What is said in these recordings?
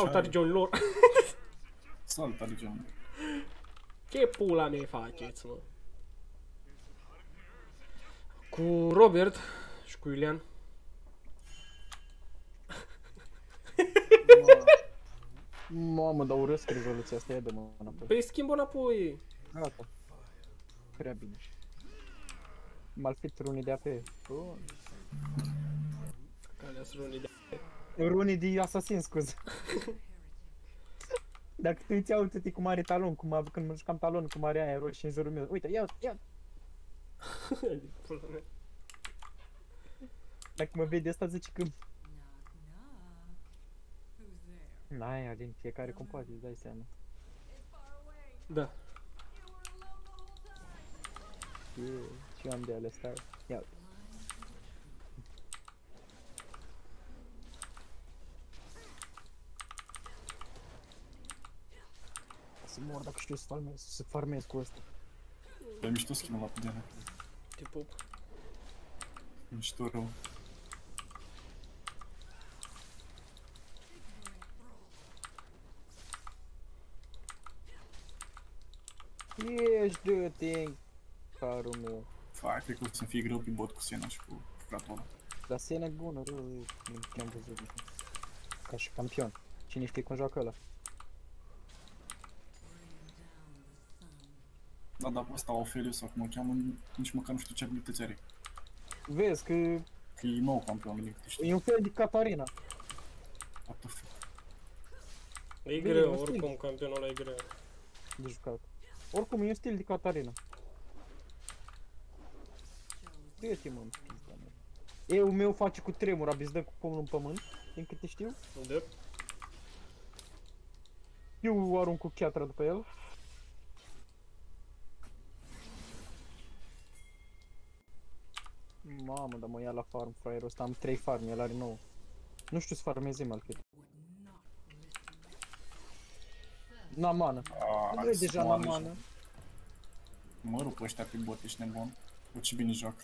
Salutare Johnilor! Salutare, John. Ce pula mea faceți, mă? Cu Robert și cu Iulian. Mamă, dar urăsc rezoluția asta, ia de mă înapoi. Păi schimbă înapoi. Gata. Prea bine. Malfit runii de AP. Bun. Calea sunt unii de Runii de Assassin, scuze. Dacă tu îți iau uite cum are talon, cum a, când mă jucam talon, cum are aia roșie în jurul meu. Uite, ia, ia. Pula mea. Dacă mă vede asta zice că... N-ai, Alin, fiecare cum poate, îți dai seama. Da. E, și eu am de alea stai. Ia uite. Să mor dacă știu să farmez, să farmez cu ăsta. E mișto skin-ul ăla pe Diana. Te pup. Mișto rău. Ești de te carul meu. Fai, cred că o să fie greu pe bot cu Sena și cu Fratora. Dar Sena e bună, rău, nu te-am văzut. Ca și campion. Cine știe cum joacă ăla? Da, dar ăsta Ofeliu sau cum o cheamă, nici măcar nu știu ce abilități are. Vezi că Că e nou campion, din câte știu. e un fel de Catarina. What the fuck. E Bine, greu, mă sting. oricum campionul ăla e greu. de jucat. Oricum, e un stil de Catarina. Uite mă, în pizda mea. Eu meu face cu tremur, abis dă cu pomul în pământ, din câte știu. De? Eu arunc cu chiatra după el. Mamă, dar mă ia la farm, fraierul ăsta. Am 3 farm, el are 9. Nu știu să farmeze malfit. N-am mana. Aaaa, Nu vrei deja n-am mana. Mă rup ăștia pe bot, ești nebun. Bă, ce bine joacă.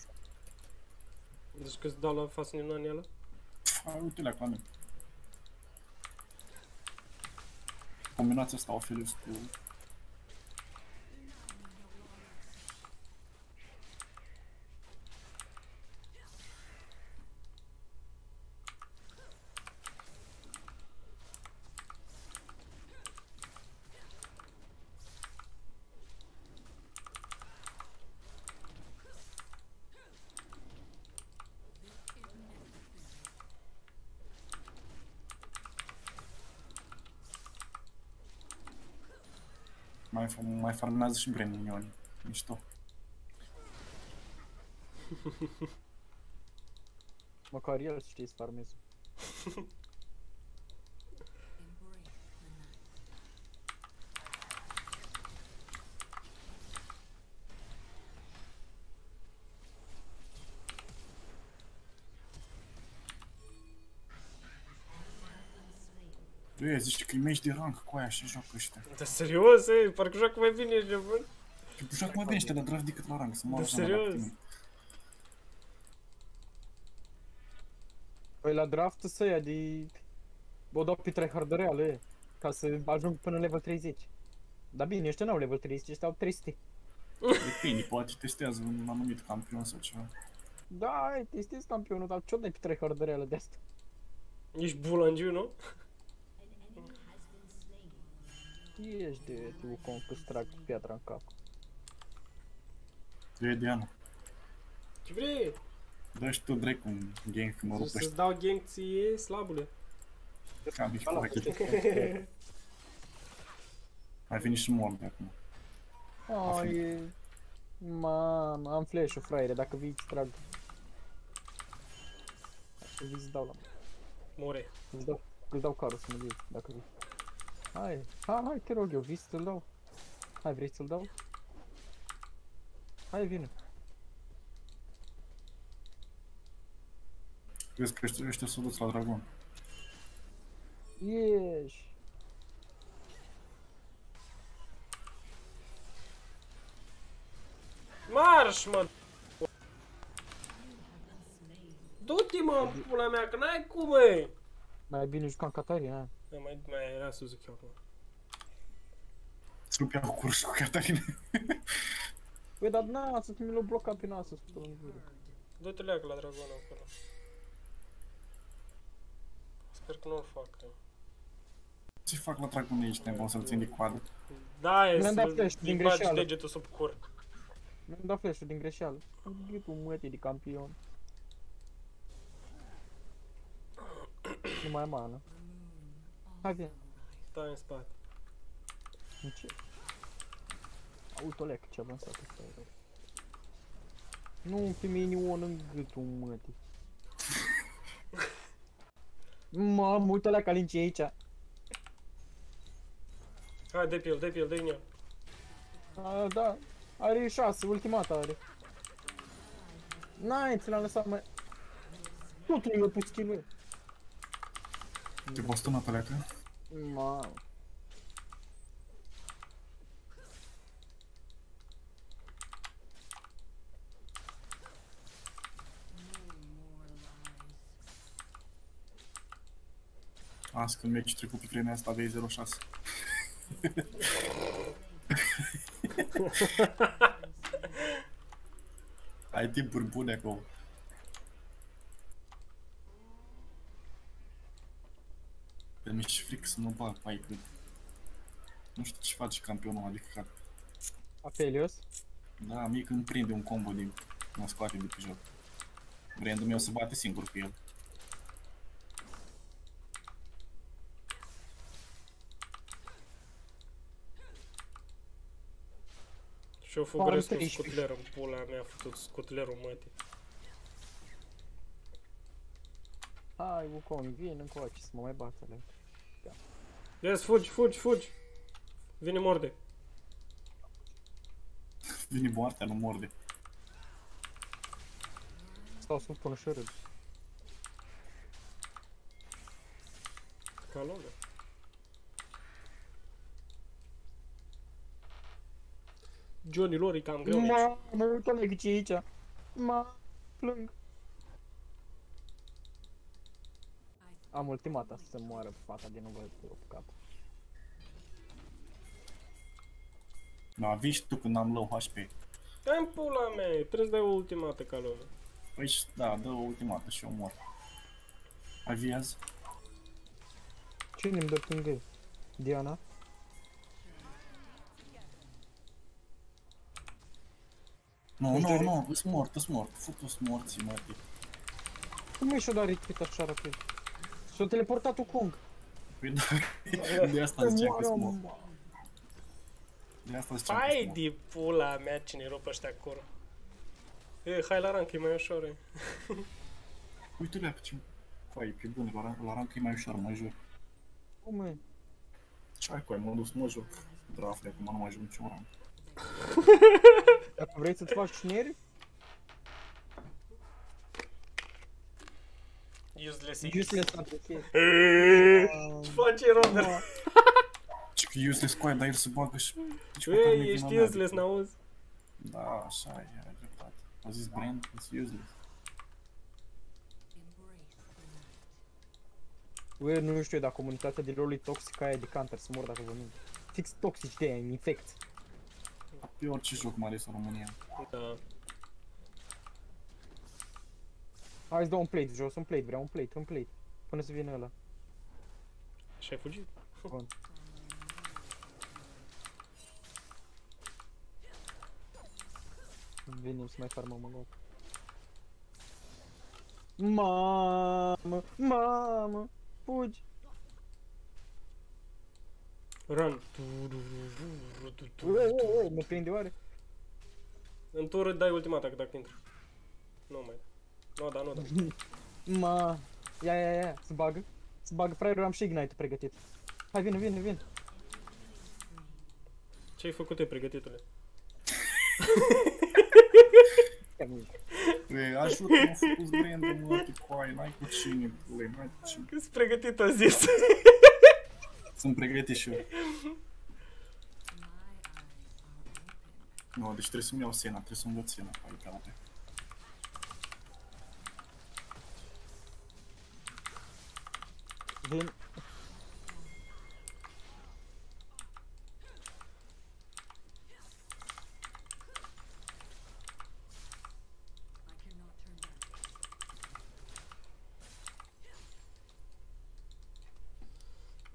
Deci că îți dau la față din anii ăla? Hai, uite-le la mine. Combinația asta Ofelius cu... Mai, fa- mai farmează și Bren minioni. Mișto. Măcar el știe să farmeze. Băi, zici că e meci de rank cu aia și joacă ăștia. Da, serios, e? Parcă joacă mai bine, ești nebun. Că joacă mai bine ăștia la draft decât la rank, să mă Da, așa la serios? tine. Păi la draft să ia de... O dau pe tryhard reale, ca să ajung până level 30. Dar bine, ăștia n-au level 30, ăștia au 300. Depinde, poate testează un anumit campion sau ceva. Da, ai, testezi campionul, dar ce-o dai pe tryhard reale de asta? Ești bulangiu, nu? Ești de tu cum că trag cu piatra în cap. Dă Diana. Ce vrei? Dă și tu drept un gang când mă rup Să-ți ăștia. dau gang ție, slabule. Cam ești Ala, poate. Mai vine și mor de acum. Ai, mamă, am flash-ul, fraiere, dacă vii îți trag. Dacă vii îți dau la More. îți dau, îți dau carul să mă vii, dacă vii. Hai, hai, hai, te rog eu, vii să-l dau. Hai, vrei să-l dau? Hai, vine. Crezi că ăștia, ăștia s-au dus la dragon. Ieși. Marș, mă! Du-te, mă, în pula mea, că n-ai cum, măi! Mai bine jucam Catarina. Da, mai, mai era Suzuki acum. Să nu pierd cursul cu Catarina. Băi, dar na, să mi l-au blocat pe nas, să stă în gură. Du-te leagă la dragon acolo. Sper că nu o fac. da. Ce fac la dragon aici, nebun, să-l țin de coadă? Da, e Mi-am dat să flash din îi bagi greșeală. degetul sub cur. Mi-am dat flash-ul din greșeală. Gâtul mătii de campion. Nu mai am mană. Hai vine. Stai în spate. În ce? Autolec, ce avansat ăsta e rău. Nu îmi fi minion în gâtul mătii. Mamă, uite la calinci aici. Hai, dă pe el, dă pe el, dă-i în el. A, da, are 6, ultimata are. N-ai, ți l-am lăsat mai... Totul e pus skill Te bostonat pleacă? Mamă. Azi când meci trecut pe vremea asta aveai 06. Ai timpuri bune acolo. Pe mi-și fric să mă bag pe aici. că Nu știu ce face campionul ăla de căcat. Apelios. Da, mie când prinde un combo din... Mă scoate de pe joc. Brandul meu se bate singur cu el. Și eu fugăresc cu 13. scutlerul, pula mea, a făcut scutlerul mătii. Hai, Wukong, vin încoace să mă mai bată alea. Yes, fugi, fugi, fugi! Vine morde. Vine moartea, nu morde. Stau să-mi pun și râd. Ca lumea. Johnny lor e cam greu aici. Mamă, uite la ce e aici. Ma, plâng. Am ultimata să moară fata din nou pe cap. Da, vii și tu când am low HP. Hai în pula mea, trebuie să dai o ultimată ca lumea. Păi și- da, dă o ultimată și eu mor. Aviaz? Cine îmi dă pingă? Diana? Nu, Nu nu, știu, nu, îs mort, îs mort. Futu-s morții, mătii. Cum e și-o dat retweet așa rapid? S-a teleportat Wukong. Păi da, de asta ziceam că sunt mort. De asta ziceam că Hai sunt mort. de pula mea cine rup ăștia acolo. E, hai la rank, e mai ușor. e. Uite-le pe ce... Păi, pe bune, la, ran- la rank e mai ușor, mă jur. Cum e? Ce ai cu ai, mă dus, mă joc. Drafle, acum nu mai joc niciun rank. Dacă vrei să-ți faci șneri, Useless useless advocate. Ce face Robert? Ce că useless cu aia, dar el se bagă și... Nici măcar nu-i Ei, vina ești mea. useless, n-auzi? Da, așa e, ai dreptate. A zis Brand, it's useless. Bă, nu știu dacă comunitatea de LoL e toxică aia de counter să mor dacă vă mint. Fix toxici de aia, infect. Pe orice joc, mai ales în România. Da. Hai să dau un plate, jos un plate, vreau un plate, un plate. Până să vină ăla. Și ai fugit? Bun. Venim să mai farmăm în loc. Mamă, mamă, fugi. Run. Ue, ue, ue, mă prinde oare? În tură dai ultimata că dacă intră. Nu mai. Nu, da, nu, da. Ma, ia, ia, ia, se bagă. Se bagă fraierul, am și ignite pregătit. Hai, vine, vine, vine. Ce ai făcut, e pregătitule? Ia mă uit. Bă, ajută-mă, făcut Brand-ul, mă, te coai, n-ai cu cine, bă, n-ai cu cine. Cât pregătit a zis? Sunt pregătit și eu. Nu, deci trebuie să-mi iau Sena, trebuie să-mi văd Sena. Hai, caute. Vin.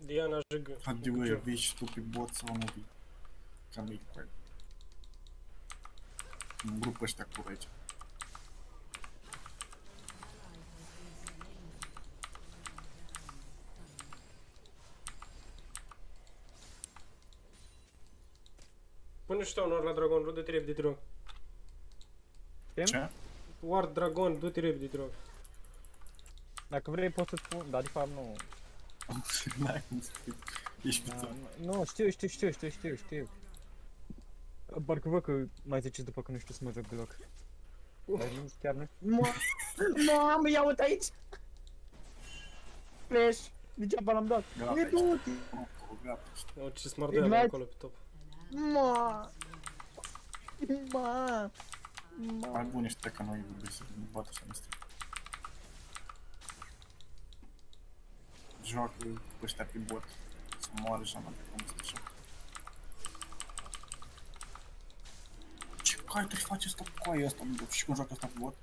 Diana Jig. Adieu, vii și tu pe bot sau nu vii? Cam e cu Un grup ăștia cu aici. Pune și tu un ori la dragon, du-te repede, te rog. Ce? Ward dragon, du-te repede, te rog. Dacă vrei pot să spun, dar de fapt nu. N-ai cum să fii. Ești Da, pițon. nu, Nu, știu, știu, știu, știu, știu, știu. Parcă văd că mai ziceți după că nu știu să mă joc deloc. Dar nu, chiar nu. Mă, mamă, ia uite aici! Flash! Degeaba l-am dat. Gata, E ești. du-te! O, Gata, Oh, ce smart de Ignite. acolo pe top. Mă! Mă! Mai Mă! bun ești ca noi, iubesc să nu bată să ne strică. Joacă cu ăștia pe bot. Să moară și am cum să așa. Ce cai trebuie să faci asta cu coaia asta, mă, și cum joacă asta pe bot?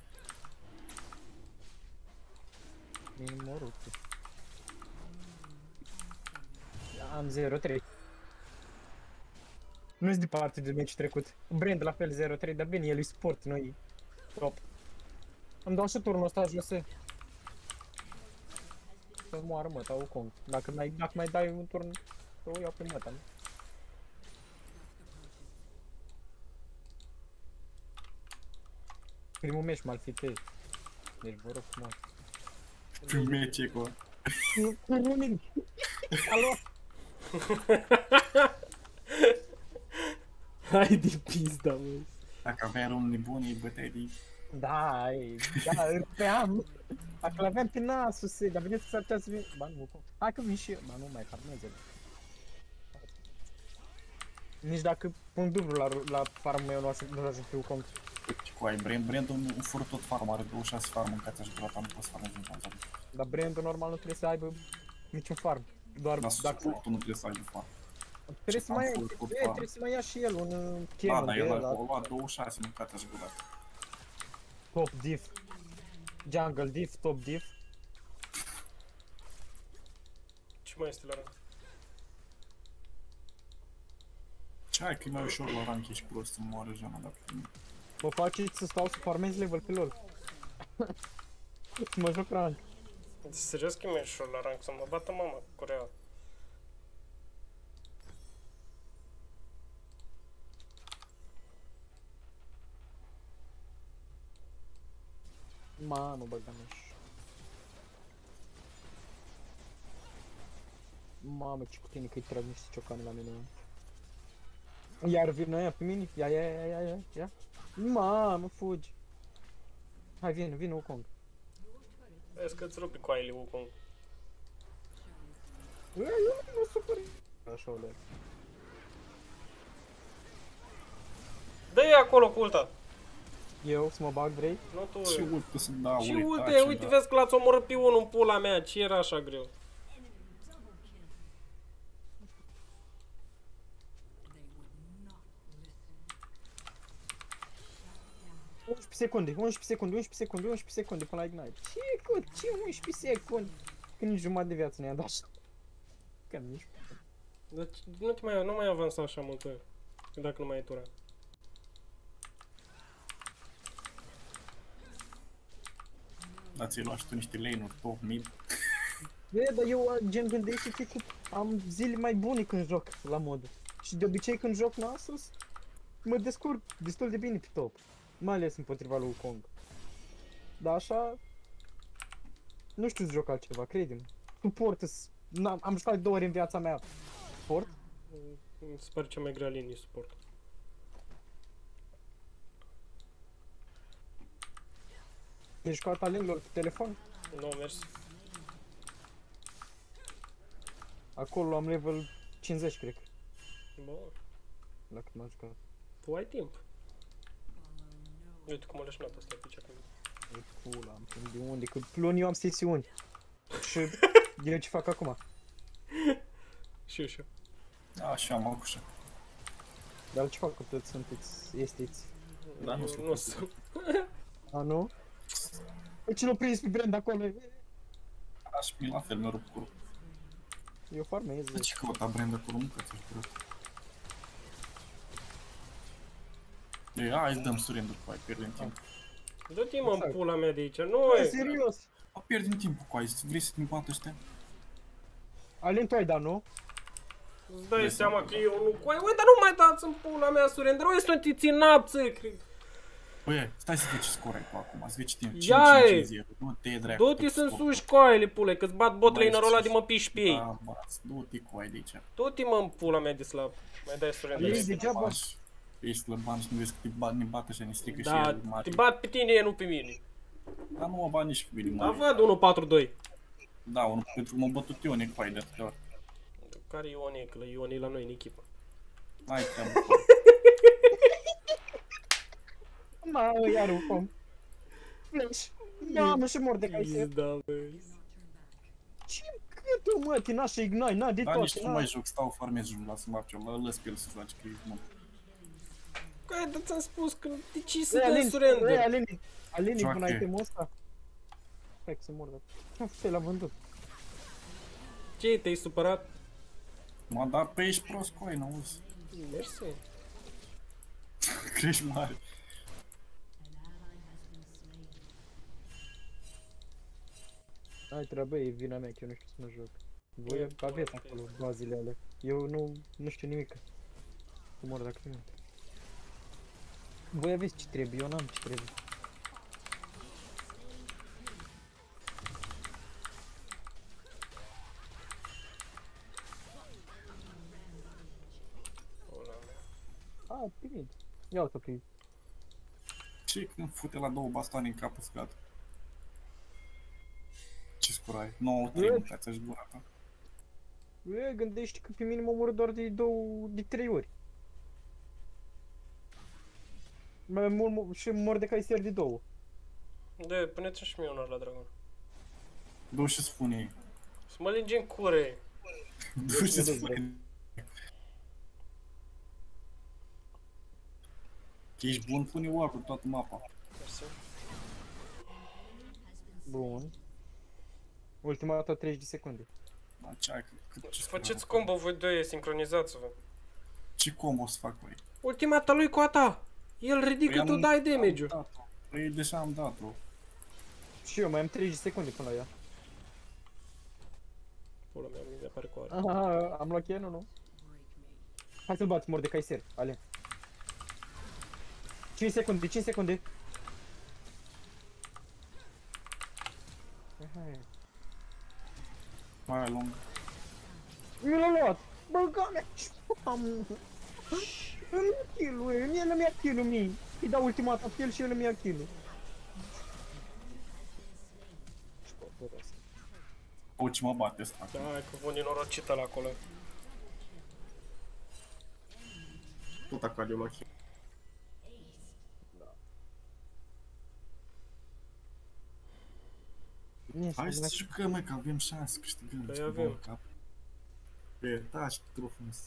Minim o rută. Am 0-3. Nu-s departe de meci trecut. Brand la fel 0-3, dar bine, el e sport, noi top. Îmi dau și turnul ăsta jos. Să moară măta Wukong. Dacă mai, dacă mai dai un turn, să o iau pe măta. nu? Primul meci m-ar fi te. Deci vă rog frumos. Pe mece cu Cu cu running. Alo? Hai de pizda, mă. Dacă aveai un nebun, îi băteai de... Da, e, da, îl peam. Dacă l-aveam pe nasul, se, dar vedeți că s-ar putea să vin... Ba nu, cum? Hai că vin și eu. Ba nu, mai farmeze. Nici dacă pun dublu la, la farmul meu, nu ajung, nu ajung pe Wukong. Uite cu ai Brand, Brand un, un fură tot farm, are 26 farm în cața și durata, nu poți să farmezi din cauza lui. Dar Brandon normal nu trebuie să aibă niciun farm. Doar Dar dacă... suportul nu trebuie să aibă farm. Trebuie să mai, am făcut e, farm. trebuie să mai ia și el un uh, Da, cannon dar de el el, a la luat 26 în cața și durata. top diff. Jungle diff, top diff. Ce mai este la rând? Ce ai că e mai ușor la rank, ești prost să moară jana dacă nu. Mă faceți să stau să farmez level pe LoL. mă joc rank. Serios că e mai ușor la rank să mă bată mama cu Corea. Mamă, băgameș. Mamă, ce cu tine că-i trag niște ciocane la mine. mă. Iar vin aia pe mine? Ia, ia, ia, ia, ia, ia. Mamă, fugi. Hai, vin, vin Wukong. Vezi că îți rupi coaile Wukong. Ui, ui, mă supăr. Așa, ole. Dă-i acolo cu ulta. Eu să mă bag, vrei? Nu tu. Și uite să da, Și uite, uite, taci, uite, da. vezi că l-ați omorât pe unul în pula mea. Ce era așa greu? Da. 11 secunde, 11 secunde, 11 secunde, 11 secunde până la Ignite. Ce, cu ce 11 secunde? Când nici jumătate de viață ne-a dat așa. Că nici. Deci nu, te mai, nu mai avansa așa mult pe dacă nu mai e tura. Da, ți-ai luat și tu niște lane-uri top mid. E, dar eu gen gândește-te că am zile mai bune când joc la mod. Și de obicei când joc Nasus, mă descurc destul de bine pe top. Mai ales împotriva lui Wukong. Dar așa... Nu știu să joc altceva, crede-mă. Suport -s- n-am- am jucat de două ori în viața mea. Suport? Mi se pare cea mai grea linie suport. Ai jucat talentelor pe telefon? Nu, mers. Acolo am level 50, cred că. Bun. Dacă m-am jucat. Tu ai timp. Uite cum a leșnat asta pe cea când... E pula, am de unde? Că luni eu am sesiuni. Și Eu ce fac acum? Și eu, și eu. Da, și am acușă. Dar ce fac că toți sunteți, esteți? Da, nu Eu sunt nu posibil. sunt. A, nu? Păi ce l-a prins pe Brand acolo? Aș mi la fel, mi-a rupt curul. Eu farmez. De ce căuta Brenda acolo? Nu că ți-aș vrea. Ei, hai să dăm surrender cu ai, pierdem timp. Du-te mă în Exact. pula mea de aici, nu Bă, e. serios. O pierdem timpul cu ai, vrei să te bată ăștia? Alin, tu ai dat, nu? Îți dai Vezi, seama mă. că eu nu... Uai, uai, dar nu mai dați în pula mea surrender. Uai, sunteți în apță, cred. Băi, stai să vezi ce scor ai tu acum, să vezi ce timp. Ia, 5 e. 5 Nu te dracu. Du-te tot să-mi scorul. suși coaile, pule, că-ți bat bot Mai lane-ul ăla sus. de mă piși pe ei. Da, bă, du-te cu ai de aici. Du-te mă în pula mea de slab. Mai dai surrender. Ei, degeaba. Bași, Ești slăban și nu vezi că te bat, ne bate și ne strică și Da, el mare. te bat pe tine, nu pe mine. Dar nu mă bat nici pe mine Da, mare. văd 1-4-2. Da, unul pentru că m-a bătut eu cu ai de atâtea ori. Care e Ion e? Că la Ion e la noi în echipă. N-ai treabă. Ma, iar rupăm. Flash. Mamă, și mor de cai Da, bă. Ce cât mă, te nașa ignai, na, de Da, toate, nici nu na. mai joc, stau, farmez și la să mă eu, la lăs pe el să joace, că e mă. Coaie, dar ți-am spus că de ce să Băi, dai Alin, băi, surrender? Alin, Alin, Joacă. până itemul ăsta. Hai că se mor, dar... Ce-am făcut, l-a vândut? Ce, te-ai supărat? M-a dat pe ești prost cu ai, n-auzi. Mersi. Crești mare. Ai treabă, e vina mea că eu nu știu să mă joc. Voi aveți acolo bazile alea. Eu nu, nu știu nimic. Să mor dacă nu. Voi aveți ce trebuie, eu n-am ce trebuie. Pula mea. A, primit. Ia uite primit. Ce când fute la două bastoane în capul scad? Ce scor ai? 9 3 Bă. ți-aș gura ta. E, gândești că pe mine mă omoră doar de două, de trei ori. Mai mult mă- și mor de caiser de două. De, puneți și mie unul la dragon. Du și spune Să mă linge în cure. Du și Vedeți, spune Că ești bun, pune oar pe toată mapa. Mersi. Bun. Ultima dată 30 de secunde. Da, ce ai, cât ce Faceți scor? combo voi doi, sincronizați-vă. Ce combo o să fac, băi? Ultima dată lui cu a ta. El ridică, Păi tu am- dai damage-ul. Am dat-o. Păi deja am dat-o. Și eu mai am 30 de secunde până la ea. Pula mea, mi apare cu are. Aha, am luat Ken, nu? Hai să-l bați, mor de caiser, ale. 5 secunde, 5 secunde. Hai. Mai lung. Mi l-a luat! Băga mea! Am... Îmi ia kill-ul, mie nu mi-a kill-ul mie. Îi dau ultimata pe el și el îmi ia kill-ul. O, ce mă bate ăsta. Da, că vă nenorocită la acolo. Tot acolo la kill. Mie Hai să să jucăm, mă, că avem șanse să câștigăm. Păi ce avem. bă, cap. Pe taci, trufus.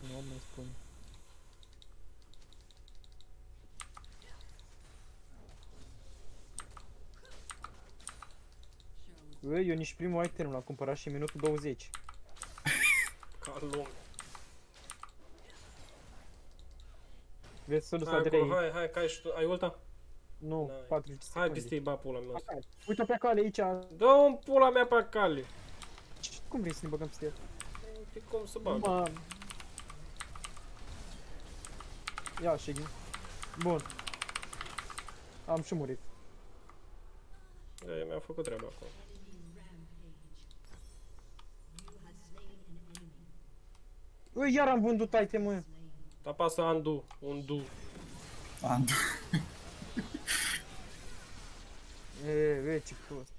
Nu mai spun. Bă, eu nici primul item l-am cumpărat și în minutul 20. Ca lume. Vezi să duc la Hai, 3. acolo, hai, hai, că ai și tu. Ai ulta? Nu, N-ai. 40 Hai, secunde. piste ba pula mea. Hai, Uite pe cale aici. Dă un pula mea pe cale. Ce- Cum vrei să ne băgăm peste el? Uite cum să bag. Mă. Ia, Shiggy. Bun. Am și murit. E, mi-a făcut treaba acolo. Ui, iar am vândut item-ul. Apasă undo, undo. Andu. E, e, ce prost.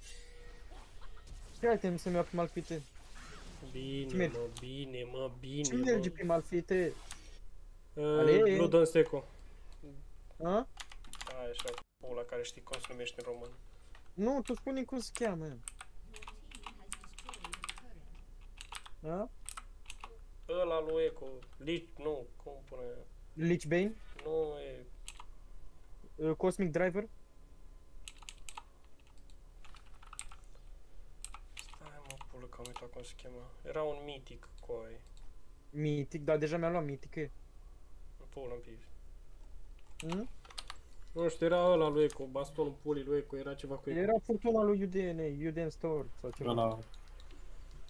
Ce item să-mi iau pe malfite? Bine, mergi? mă, bine, mă, bine, Ce mă. merge pe malfite? Uh, Ale? Blood Steco. A? Aia așa, ăla care știi cum se numește în român. Nu, tu spune cum se cheamă. A? Ăla lui Eco, Lich, nu, cum pune, Lich Bane? nu e, Uh, Cosmic Driver? stai mă, pulă, că am uitat cum se chema. Era un mitic cu ai, Mythic, dar deja mi-am luat Mythic. e. în pulă în piv. Hmm? Nu știu, era ăla lui Eco, bastonul pulii lui Eco, era ceva cu Eco. Era furtuna lui UDN, UDN Store sau ceva. Ăla...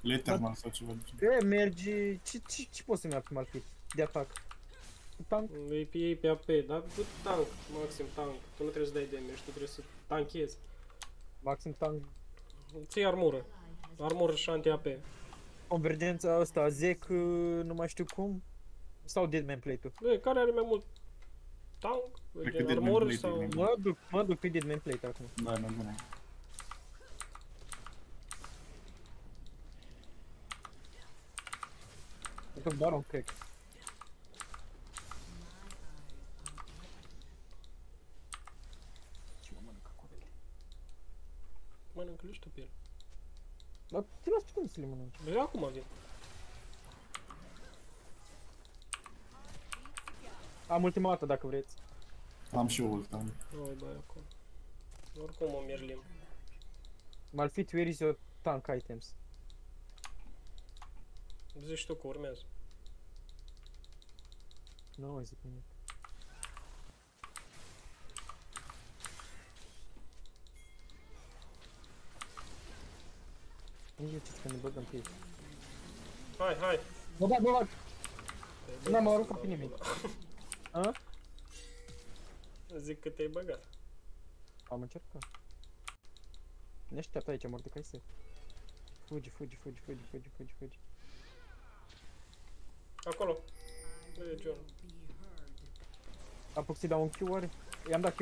Letterman sau ceva de genul. E, mergi... Ce, ce, ce poți să-mi iau pe malfit? De atac? Cu Tank? Îi pe ei pe AP, dar cu tank, maxim tank. Tu nu trebuie să dai damage, tu trebuie să tanchezi. Maxim Tank. Ții armură. Armură și anti-AP. Convergența asta, Zek, uh, nu mai știu cum. Sau Deadman Plate-ul. Bă, care are mai mult tank, Cred că gen Deadman armură Blade e sau... mai Mă duc, mă duc pe Deadman Plate acum. Da, e mai mănânc pe el. Dar te las pe tine să le mănânci. Bă, acum vin. Am ultima dată dacă vreți. Am și eu ult, am. Nu, băi, acum. Oricum o merlim. Malfit, where is your tank items? Zici tu că urmează. Băgăm pe ei. Hai, hai! Bă, bă, bă, Te-ai N-am băgat aruncat sau pe nimeni. la- A? Zic că te-ai băgat. Am încercat. Ne așteaptă aici, Mordecai se. Fugi, fugi, fugi, fugi, fugi, fugi, fugi. Acolo. Băi, John. Apuc să-i dau un Q oare? I-am dat Q.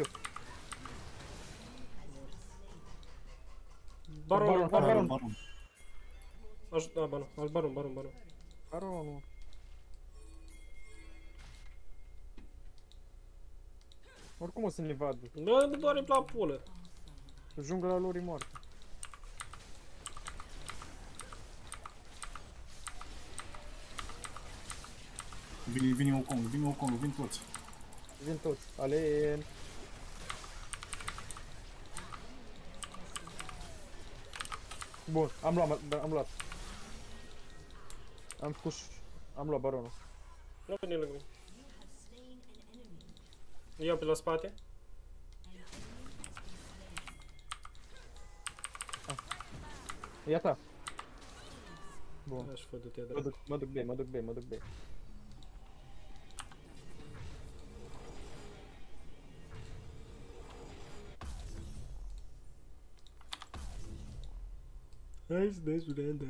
Baron, Baron, baron. baron. Baron. Aj- da, baron, al baron, baron, baron. Baronul. Oricum o să ne vadă. Bă, nu doare la pulă. Jungla lor e moartă. Vine, vine Wukong, vine Wukong, vin toți. Vin toți. Ale... Bun, am luat, da, am luat. Am push, am luat baronul. Nu veni lângă mine. Iau pe la spate. Ia ta. Bun. Aș fă de te Mă drag. duc, mă duc B, mă duc B, mă duc B. Hai să dai surrender.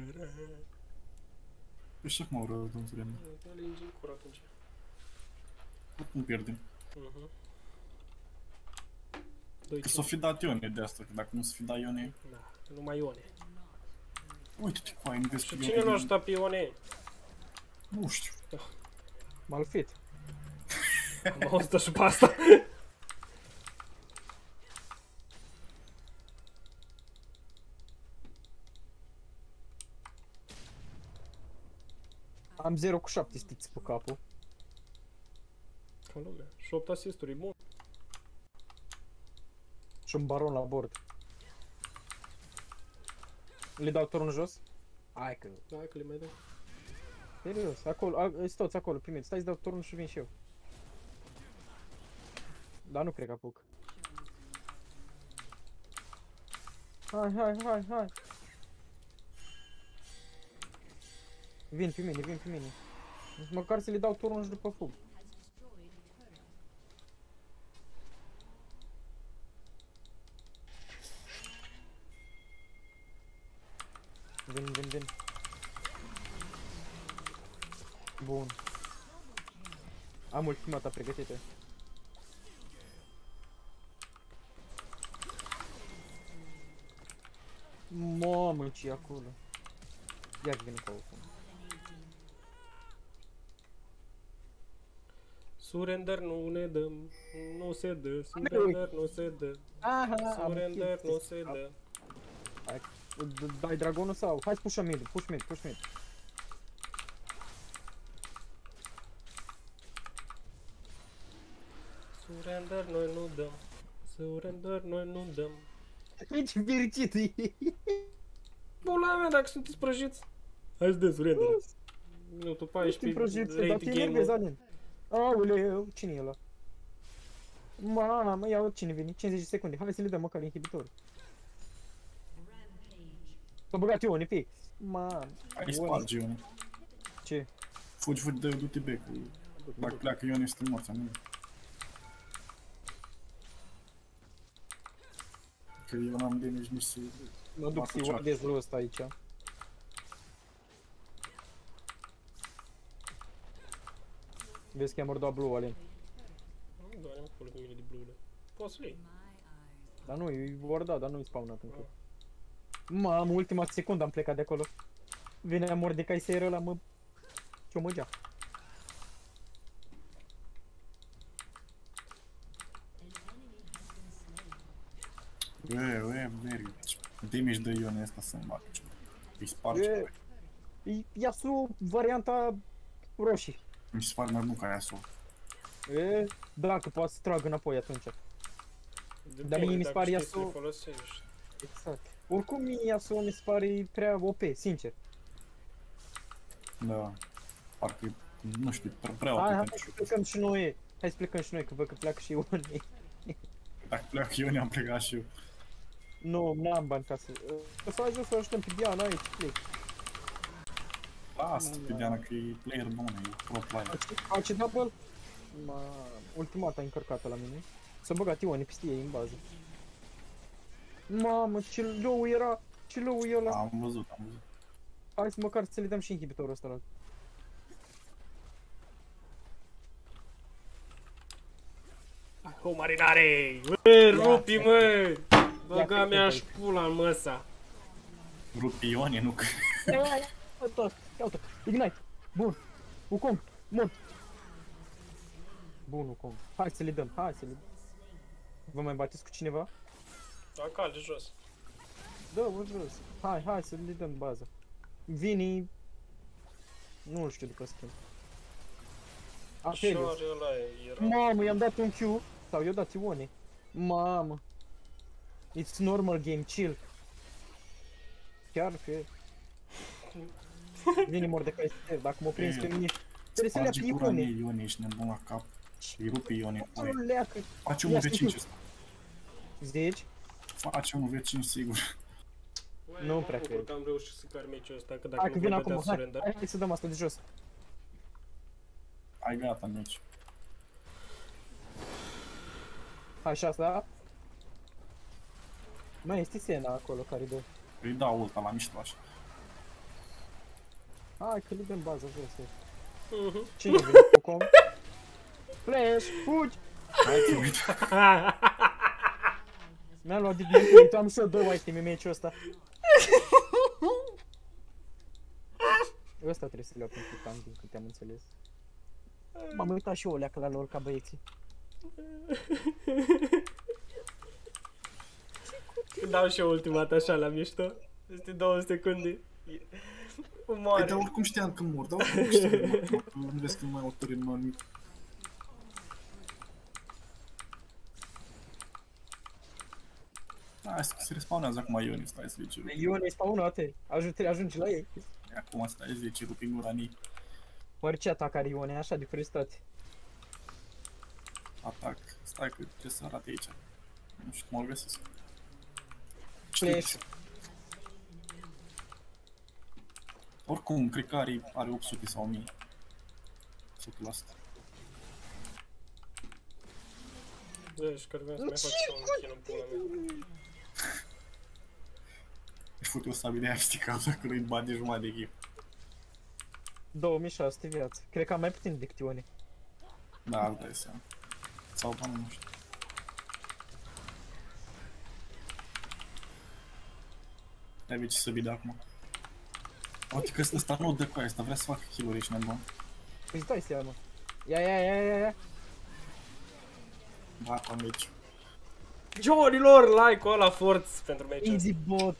Păi și acum au rău, domnul Surenda. Alingi în cur atunci. Oricum pierdem. Mhm. Doi Că s-o fi dat Ione de asta, că dacă nu s-o fi dat Ione... Da, numai Ione. Uite ce fain, vezi Și că cine Ione- nu ajută pe Ione? Nu știu. Malfit. Am auzit și pe asta. 0 cu 7 stiți pe capul. Ca lumea. Și 8 asisturi, bun. Și un baron la bord. Le dau turnul jos? Hai că... Da, că le mai dau. Serios, acolo, a, sunt toți acolo, primiți. Stai să dau turnul și vin și eu. Dar nu cred că apuc. Hai, hai, hai, hai. Vin pe mine, vin pe mine. Măcar să le dau turnul și după fug. Vin, vin, vin. Bun. Am ultimata pregătită. Mamă, ce e acolo? Ia că vine cu Surrender nu ne dăm, nu se dă, surrender nu se dă, Aha, am surrender chestii. nu se dă. D- Dai dragonul sau? Hai să pușăm mid, push mid, push mid. Surrender noi nu dăm, surrender noi nu dăm. Ce fericit e! Pula mea, dacă sunteți prăjiți. Hai să dăm surrender. Minutul Nu știu 14, prăjiți, dar rate te enervezi, game-ul. Alin. Aoleu, cine e ăla? Mamă, ia cine vine, 50 de secunde, hai să le dăm măcar inhibitorul. S-a băgat Ione fix. Mamă, Ai spargi Ione. ce? Fugi, fugi, dă, du-te back Dacă pleacă Ione, este morți, nu? Că eu n-am damage nici să... Mă duc Marco să-i Charge. wardez rost aici. Vezi că i-am ordat blue, Alin. Nu doare mă pula pe mine de blue Poți să le iei. Dar nu, e wardat, dar nu-i spawnat încă. Mamă, ultima secundă am plecat de acolo. Vine Mordecai să ăla, mă... Ce-o măgea. Ue, ue, merg. Damage de Ione ăsta să-mi bag. Îi spargi. E, e Yasuo varianta roșii. Mi se pare mai bun ca Yasuo. E, dacă poate să trag înapoi atunci. Depinde mie mi se dacă pare știi Yasuo- să le folosești. Exact. Oricum mie Yasuo mi se pare prea OP, sincer. Da. Parcă, nu știu, prea, prea Hai, OP hai pentru să plecăm și noi. Hai să plecăm și noi, că văd că pleacă și Ione. Dacă pleacă Ione, am plecat și eu. Nu, n-am bani ca să... O să ajung să o ajutăm pe Diana aici, plec. Lasă pe Diana că e player bun, e pro player. Face double? Ma, ultimata încărcată la mine. S-a băgat Ione peste ei în bază. Mamă, ce low era! Ce low e ăla! Am văzut, am văzut. Hai să măcar să le dăm și inhibitorul ăsta la O marinare! Bă, rupi, Ia, mă! Băga Ia, mea ia, și pula în măsa. Rupi Ione, nu că... Uite, ia uite, Ignite! Bun! Ucom! Mort! Bun, Ucom. Hai să le dăm, hai să le dăm. Vă mai bateți cu cineva? Da, calde jos. Da, mă jos. Hai, hai să le dăm bază. Vini... Nu știu după schimb. Apelius. Șoare ăla era. Mamă, i-am dat un Q. Sau i-a dat Ione. Mamă. It's normal game, chill. Chiar fie. Vine Mordecai să dacă mă prins pe mine. Trebuie să le Sparge apii gura mie, Ione. Ione, ești nebun la cap. Îi rupi Ione. Nu Ui, leacă. Face Ia, 1v5 știu. ăsta. Zici? Face 1v5 sigur. Băi, Nu mă prea bucur cred. că am reușit să car meciul ăsta, că dacă Hai că nu vin vă acum. dădea Hai, surrender. hai, hai să dăm asta de jos. Ai gata, meci. Hai și asta. Mai este Sena acolo care dă. Îi dau ulta la mișto așa. Hai că le dăm bază jos. Mhm. Cine vine cu com? Flash, fugi! Hai că uite. Mi-am luat de am și eu două iteme meciul ăsta. Ăsta trebuie să le iau pentru tank, din câte am înțeles. M-am uitat și eu o leacă la lor ca băieții. Dau și eu ultima dată așa la mișto. Este două secunde. E- Păi, Umoare. dar oricum știam că mor, dar oricum știam că mor. Nu vezi că nu mai au tări în nimic. Hai să se respawnează acum Ione, stai să zice. Ion e spawnate, ajungi, ajungi la ei. Acum stai să zice, rupi în gura nii. Oare ce atac are Ione, așa de frustat. Atac. Stai că trebuie să arate aici. Nu știu cum o găsesc. Flash. Oricum, cred că are, are 800 sau 1000. 100%. Deci, că vreau să mai fac și eu un kill în pula mea. Își fute o sabie de aia sticam dacă nu-i bani de jumătate de echip. 2600 viață. Cred că am mai puțin decât Ione. Da, îți dai seama. Sau bani, nu știu. Trebuie ce să bide acum. Uite că ăsta nu dă cu aia, ăsta vrea să facă kill-uri, ești nebun. Îți dai seama. Ia, ia, ia, ia, ia. Da, am aici. Johnilor, like-ul ăla forț pentru meci. Easy bot.